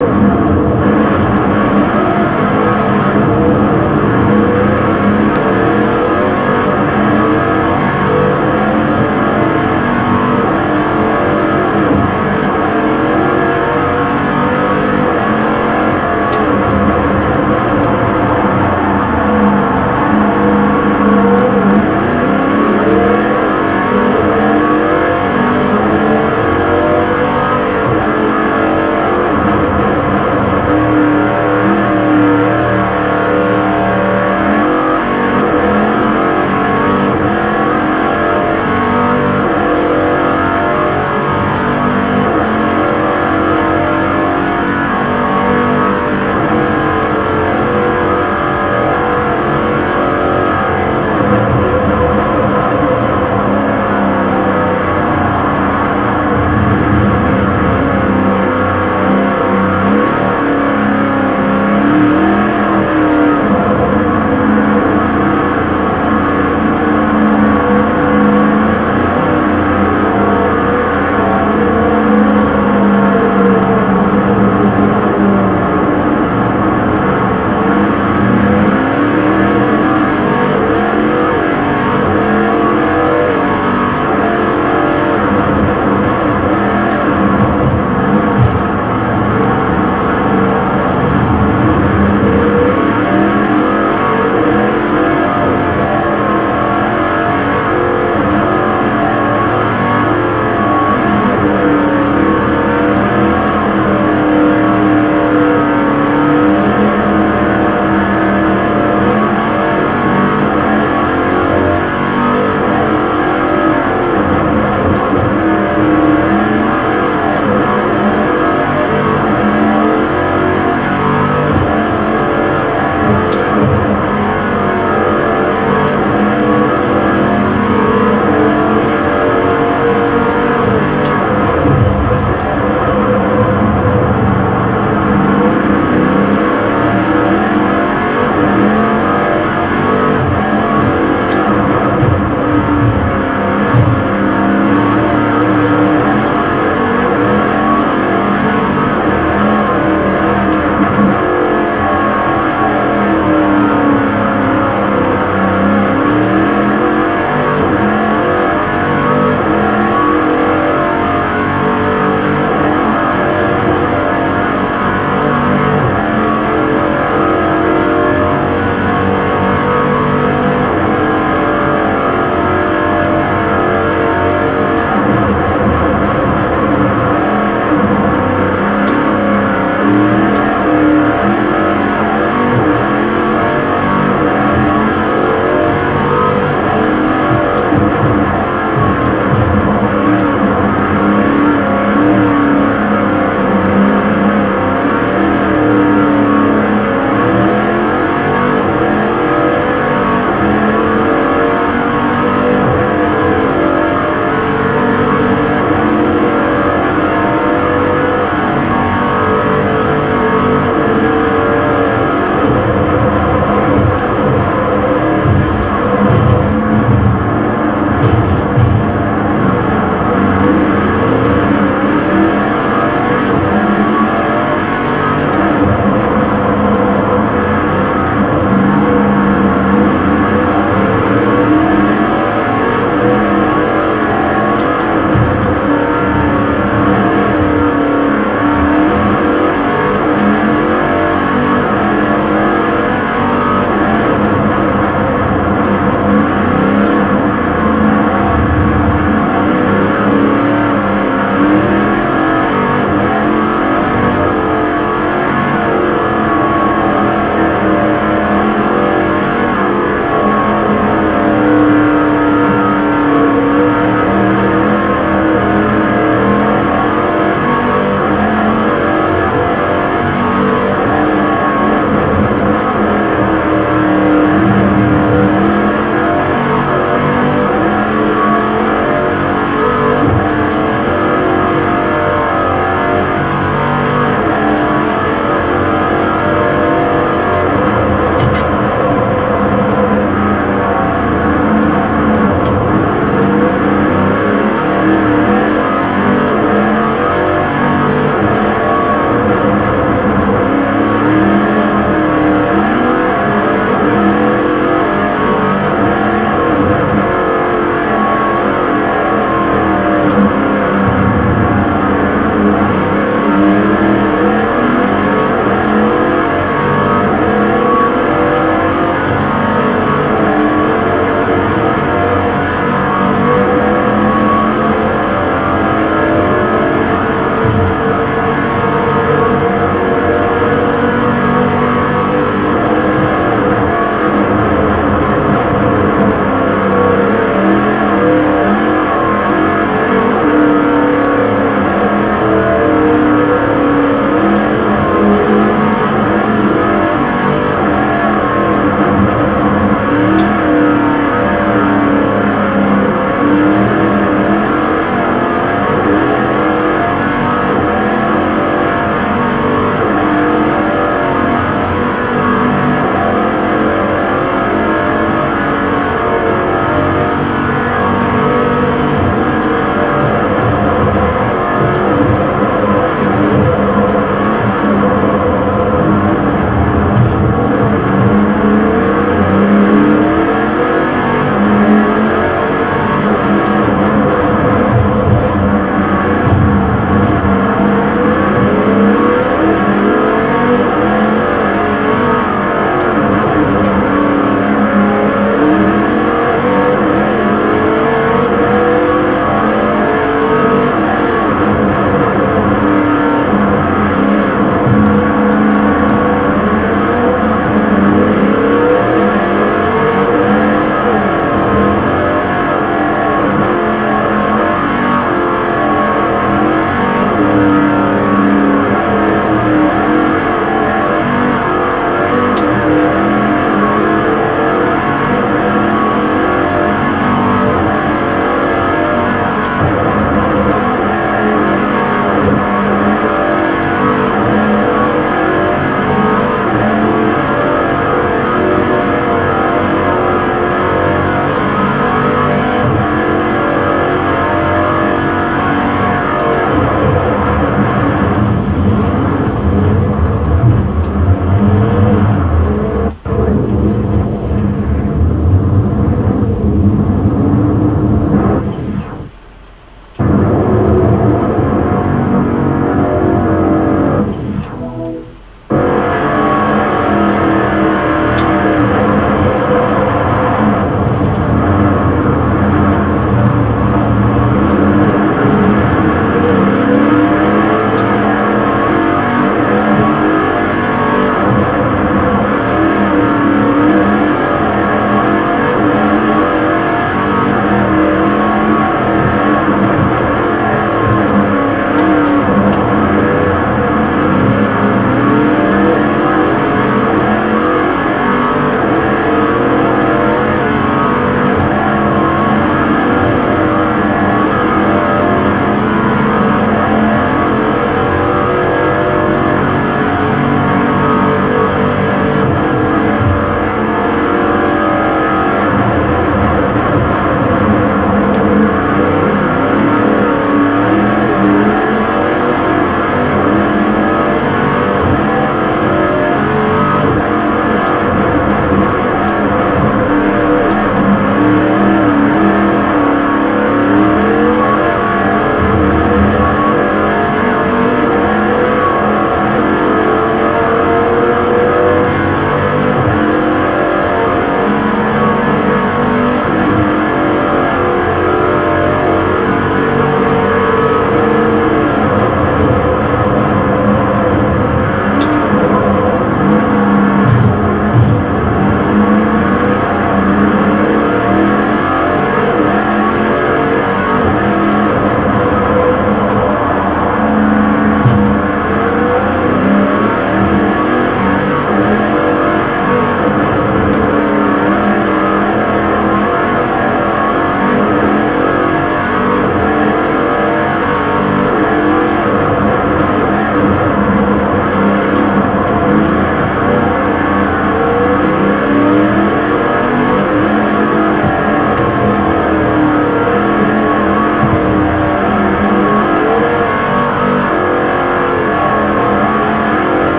you